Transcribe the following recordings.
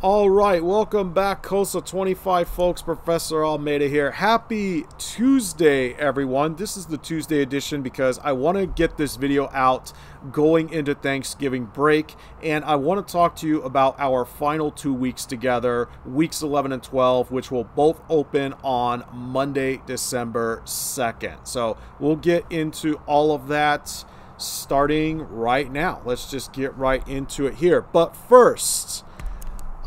All right, welcome back, COSA 25 folks. Professor Almeda here. Happy Tuesday, everyone. This is the Tuesday edition because I want to get this video out going into Thanksgiving break, and I want to talk to you about our final two weeks together, weeks 11 and 12, which will both open on Monday, December 2nd. So we'll get into all of that starting right now. Let's just get right into it here. But first,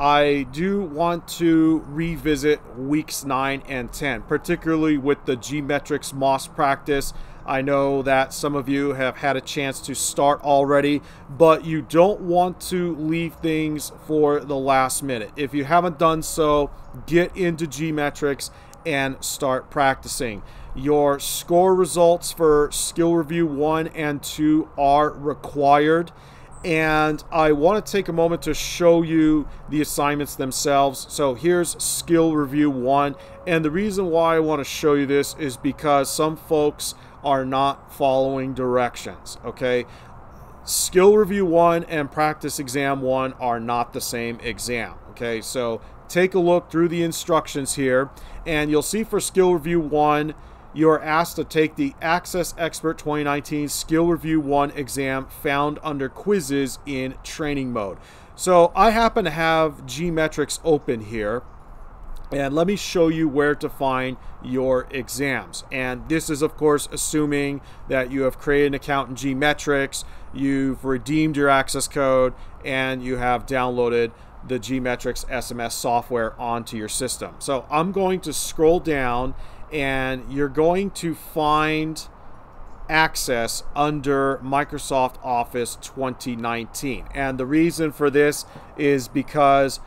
I do want to revisit weeks 9 and 10, particularly with the G-Metrix MOS practice. I know that some of you have had a chance to start already, but you don't want to leave things for the last minute. If you haven't done so, get into G-Metrix and start practicing. Your score results for skill review 1 and 2 are required and I want to take a moment to show you the assignments themselves. So here's skill review one, and the reason why I want to show you this is because some folks are not following directions, okay? Skill review one and practice exam one are not the same exam, okay? So take a look through the instructions here, and you'll see for skill review one, you are asked to take the Access Expert 2019 Skill Review 1 exam found under quizzes in training mode. So I happen to have G-Metrix open here. And let me show you where to find your exams. And this is, of course, assuming that you have created an account in G-Metrix, you've redeemed your access code, and you have downloaded the G-Metrix SMS software onto your system. So I'm going to scroll down and you're going to find access under Microsoft Office 2019. And the reason for this is because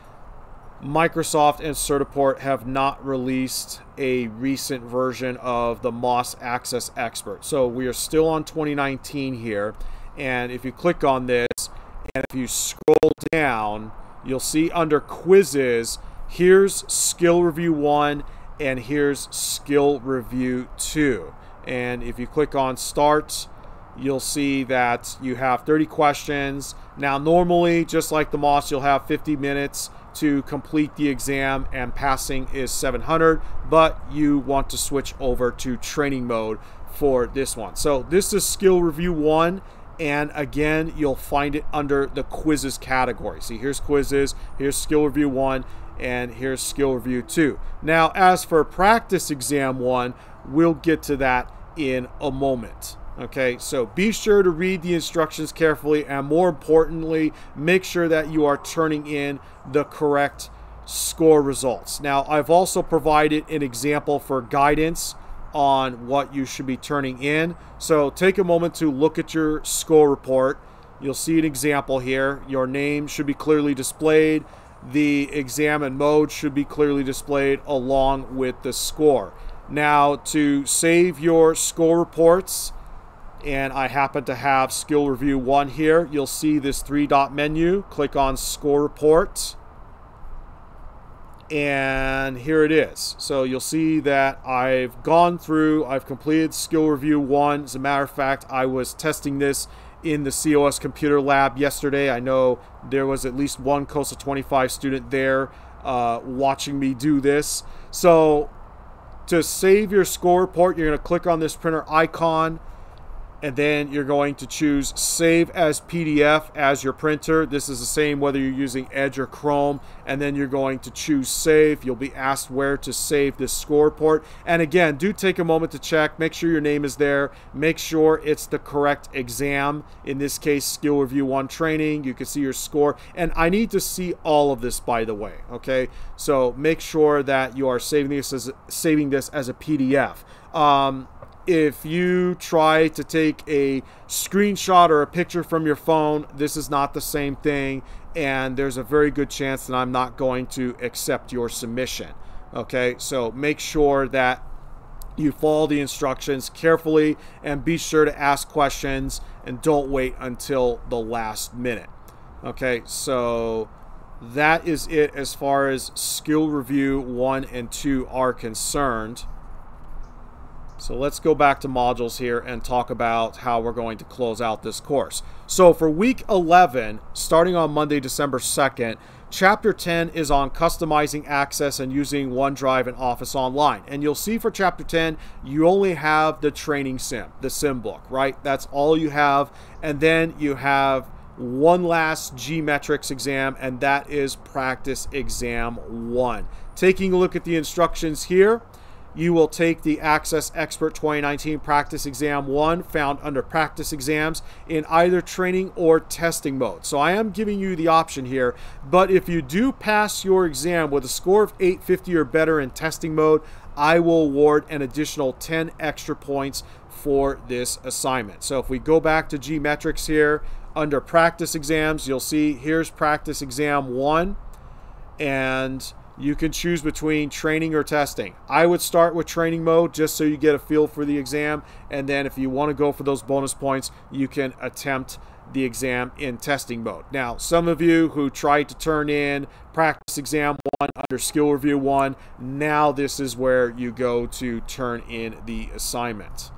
Microsoft and Certiport have not released a recent version of the MOS Access Expert. So we are still on 2019 here. And if you click on this and if you scroll down, you'll see under quizzes, here's skill review one and here's skill review 2 and if you click on start you'll see that you have 30 questions. Now normally just like the MOS you'll have 50 minutes to complete the exam and passing is 700 but you want to switch over to training mode for this one. So this is skill review 1 and again you'll find it under the quizzes category. See here's quizzes here's skill review 1 and here's skill review 2. Now, as for practice exam 1, we'll get to that in a moment. Okay, so be sure to read the instructions carefully and more importantly, make sure that you are turning in the correct score results. Now, I've also provided an example for guidance on what you should be turning in. So take a moment to look at your score report. You'll see an example here. Your name should be clearly displayed the exam and mode should be clearly displayed along with the score. Now, to save your score reports, and I happen to have skill review 1 here, you'll see this three dot menu. Click on score report. And here it is. So you'll see that I've gone through, I've completed skill review 1. As a matter of fact, I was testing this in the COS computer lab yesterday. I know there was at least one COSA 25 student there uh, watching me do this. So to save your score report, you're going to click on this printer icon and then you're going to choose save as PDF as your printer. This is the same whether you're using Edge or Chrome, and then you're going to choose save. You'll be asked where to save this score report. And again, do take a moment to check, make sure your name is there, make sure it's the correct exam. In this case, Skill Review 1 training. You can see your score. And I need to see all of this, by the way, okay? So make sure that you are saving this as, saving this as a PDF. Um, if you try to take a screenshot or a picture from your phone, this is not the same thing, and there's a very good chance that I'm not going to accept your submission. Okay, so make sure that you follow the instructions carefully and be sure to ask questions and don't wait until the last minute. Okay, so that is it as far as skill review 1 and 2 are concerned. So let's go back to modules here and talk about how we're going to close out this course. So for week 11, starting on Monday, December 2nd, chapter 10 is on customizing access and using OneDrive and Office Online. And you'll see for chapter 10, you only have the training sim, the sim book, right? That's all you have. And then you have one last G-Metrix exam, and that is practice exam one. Taking a look at the instructions here, you will take the Access Expert 2019 Practice Exam 1 found under Practice Exams in either training or testing mode. So I am giving you the option here, but if you do pass your exam with a score of 850 or better in testing mode, I will award an additional 10 extra points for this assignment. So if we go back to G-Metrix here, under Practice Exams, you'll see here's Practice Exam 1, and you can choose between training or testing. I would start with training mode just so you get a feel for the exam. And then if you want to go for those bonus points, you can attempt the exam in testing mode. Now, some of you who tried to turn in practice exam one under skill review one, now this is where you go to turn in the assignment.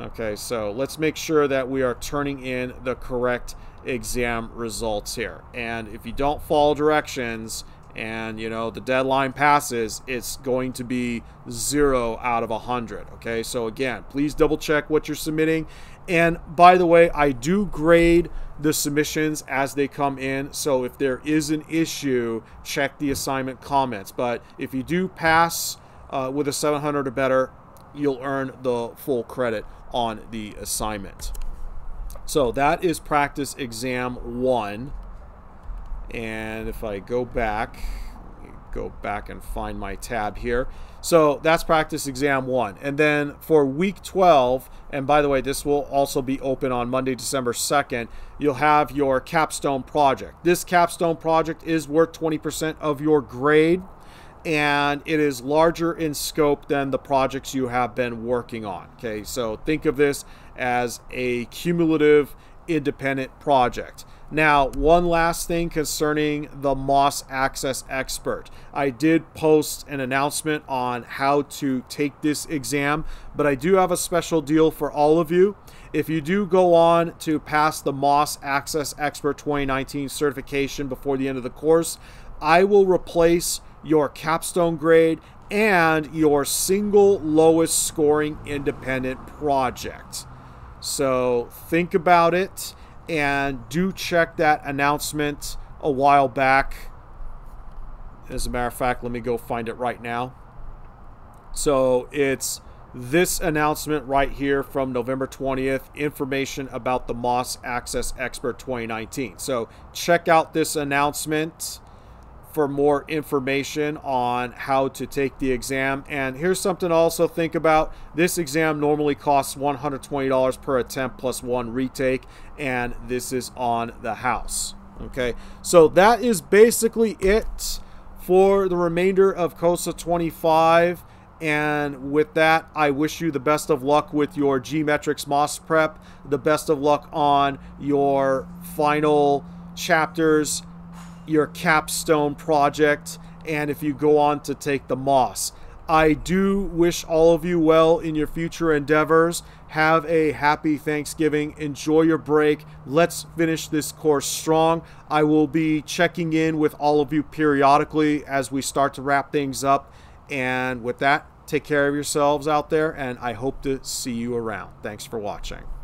Okay, so let's make sure that we are turning in the correct exam results here. And if you don't follow directions, and you know the deadline passes it's going to be zero out of a hundred okay? So again please double check what you're submitting. And by the way i do grade the submissions as they come in so if there is an issue check the assignment comments. But if you do pass uh, with a 700 or better you'll earn the full credit on the assignment. So that is practice exam one and if I go back, go back and find my tab here. So that's practice exam one. And then for week 12, and by the way, this will also be open on Monday, December 2nd, you'll have your capstone project. This capstone project is worth 20% of your grade and it is larger in scope than the projects you have been working on. Okay, so think of this as a cumulative independent project. Now, one last thing concerning the MOS Access Expert. I did post an announcement on how to take this exam, but I do have a special deal for all of you. If you do go on to pass the MOS Access Expert 2019 certification before the end of the course, I will replace your capstone grade and your single lowest scoring independent project. So think about it and do check that announcement a while back. As a matter of fact, let me go find it right now. So it's this announcement right here from November 20th information about the MOS Access Expert 2019. So check out this announcement for more information on how to take the exam. And here's something to also think about. This exam normally costs $120 per attempt plus one retake, and this is on the house. Okay, so that is basically it for the remainder of COSA 25. And with that, I wish you the best of luck with your G-Metrix MOS prep, the best of luck on your final chapters your capstone project and if you go on to take the MOS. I do wish all of you well in your future endeavors. Have a happy Thanksgiving. Enjoy your break. Let's finish this course strong. I will be checking in with all of you periodically as we start to wrap things up. And with that, take care of yourselves out there, and I hope to see you around. Thanks for watching.